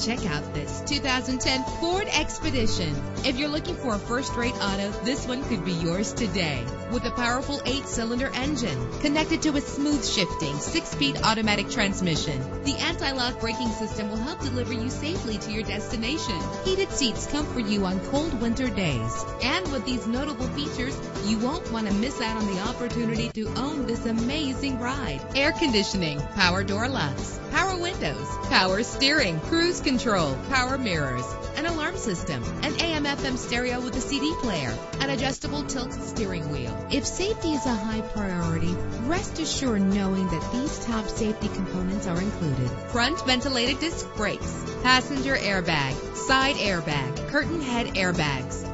Check out this 2010 Ford Expedition. If you're looking for a first-rate auto, this one could be yours today. With a powerful eight-cylinder engine connected to a smooth shifting six-speed automatic transmission, the anti-lock braking system will help deliver you safely to your destination. Heated seats comfort you on cold winter days. And with these notable features, won't want to miss out on the opportunity to own this amazing ride. Air conditioning, power door locks, power windows, power steering, cruise control, power mirrors, an alarm system, an AM FM stereo with a CD player, an adjustable tilt steering wheel. If safety is a high priority, rest assured knowing that these top safety components are included. Front ventilated disc brakes, passenger airbag, side airbag, curtain head airbags,